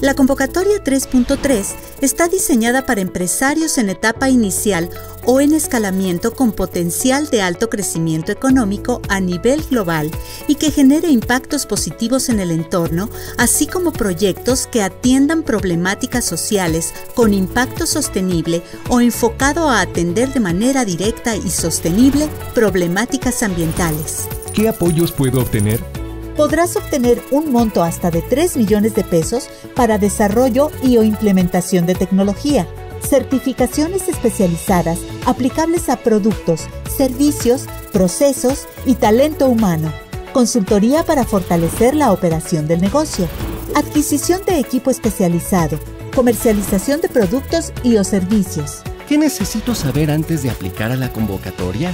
La convocatoria 3.3 está diseñada para empresarios en etapa inicial o en escalamiento con potencial de alto crecimiento económico a nivel global y que genere impactos positivos en el entorno, así como proyectos que atiendan problemáticas sociales con impacto sostenible o enfocado a atender de manera directa y sostenible problemáticas ambientales. ¿Qué apoyos puedo obtener? Podrás obtener un monto hasta de 3 millones de pesos para desarrollo y o implementación de tecnología, certificaciones especializadas aplicables a productos, servicios, procesos y talento humano, consultoría para fortalecer la operación del negocio, adquisición de equipo especializado, comercialización de productos y o servicios. ¿Qué necesito saber antes de aplicar a la convocatoria?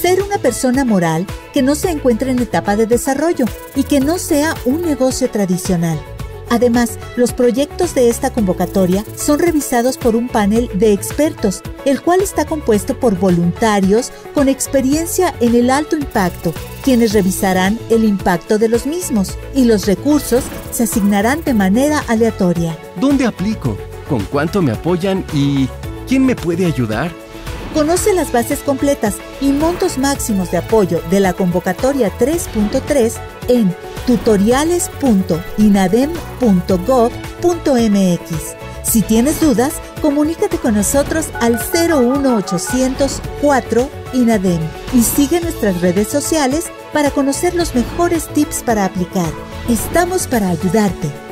Ser una persona moral que no se encuentre en etapa de desarrollo y que no sea un negocio tradicional. Además, los proyectos de esta convocatoria son revisados por un panel de expertos, el cual está compuesto por voluntarios con experiencia en el alto impacto, quienes revisarán el impacto de los mismos y los recursos se asignarán de manera aleatoria. ¿Dónde aplico? ¿Con cuánto me apoyan? ¿Y quién me puede ayudar? Conoce las bases completas y montos máximos de apoyo de la convocatoria 3.3 en tutoriales.inadem.gov.mx. Si tienes dudas, comunícate con nosotros al 01804 INADEM y sigue nuestras redes sociales para conocer los mejores tips para aplicar. Estamos para ayudarte.